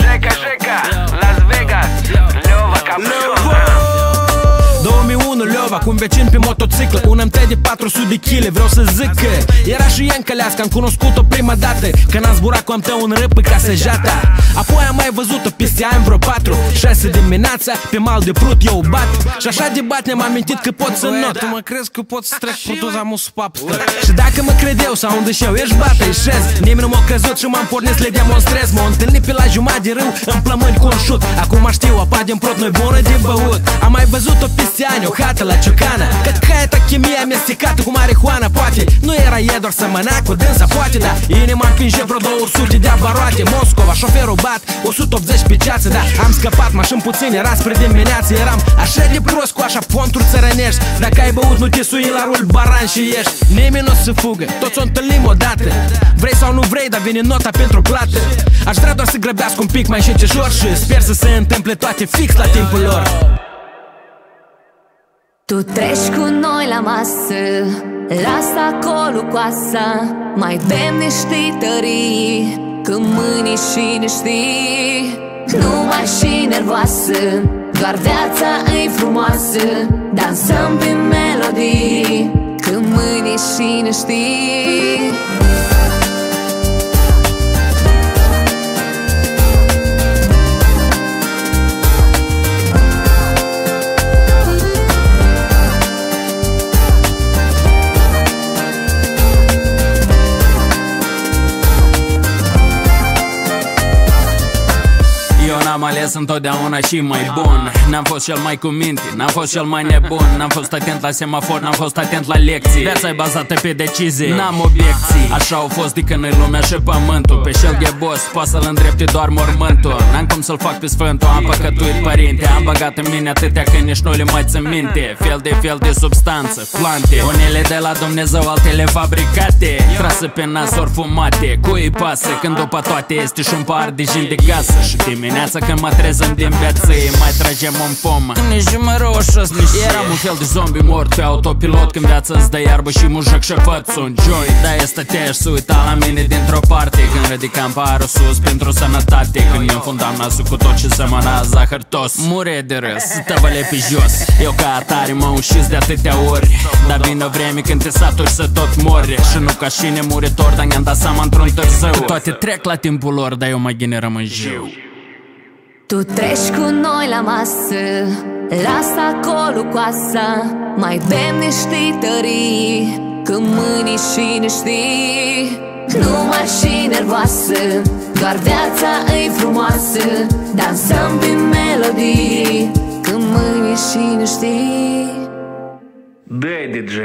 Жека, Жека, Las Vegas Лева Capușon 2001 Leova cu un vecin pe motociclă Un MT de 400 de kg Vreau să zic că era și ea în călească Am cunoscut-o prima dată Când am zburat cu am tău un râp ca sejata Apoi am mai văzut-o peste ani vreo 4 6 dimineața pe mal de prut eu bat. Și așa de bat ne-am amintit că pot să not Tu mă crezi că pot să trec putuza mu papstă Și dacă mă cred eu sau unde și eu ești bată și șez. Nimeni nu m-a crezut și m-am pornit să le demonstrez. M-a întâlnit pe la jumătate de râu în plămâni cu un șut. Acum știu, apa din prot nu bună de băut. Am mai văzut-o peste ani, o hată la ciocană. Cât caia ta chimie amestecată cu marihuana Poate. Nu era ea doar să mâna cu dânsa Poate, da, inima împinge vreo 200 de abaroate Moscova, șoferul bat, 180 pe ceață Da, am scăpat, mașini puțin, era spre dimineață Eram așa de prost cu așa ponturi țărănești. Dacă ai băut, nu te sui la rul baran și ești Nimeni nu o să fugă, toți o întâlnim odată. Vrei sau nu vrei, dar vine nota pentru plată. Aș vrea doar să grăbească un pic mai încetejor Și sper să se întâmple toate fix la timpul lor. Tu treci cu noi la masă Lasă acolo coasa Mai bem niște tării Că mâini și ne știi Nu mai și nervoasă Doar viața e frumoasă. Dansăm pe melodii Că mâini și ne știi n-am ales întotdeauna și mai bun. N-am fost cel mai cu minte, n-am fost cel mai nebun. N-am fost atent la semafor, n-am fost atent la lecții. Viața e bazată pe decizii, n-am obiecții. Așa au fost de când e lumea și pământul. Pe șel de boss, poate să-l îndrepte doar mormântul. N-am cum să-l fac pe sfântul, am păcătuit părinte. Am băgat în mine atâtea că nici nu le mai țin minte. Fel de fel de substanță, plante. Unele de la Dumnezeu, altele fabricate. Trase pe nas ori fumate. Cui pasă când după toate este și un par de gin de gasă Și dimineața când mă trezăm din viață Mai tragem un pom. Nici mă roșos, nici Eram un fel de zombie mort pe autopilot Când viața îți dă iarbă și mujac și făț un joy Da, e stătea și se uita la mine dintr-o parte Când ridicam parul sus pentru sănătate Când eu fundam nasul cu tot ce semăna zahărtos Mure de râs, tăvăle pe jos Eu ca atare mă ușiz de atâtea ori. Dar vine o vreme când te saturi să tot mori. Și nu ca și nemuritor, dar mi-am dat seama într-un târziu. Că toate trec la timpul lor, dar eu mai gine rămân jiu tu treci cu noi la masă Lasă acolo coasa Mai bem niște tării Când mâini și niște. Nu mai și nervoasă Doar viața e frumoasă Dansăm pe melodii Când mâini și niște. știi Dă DJ!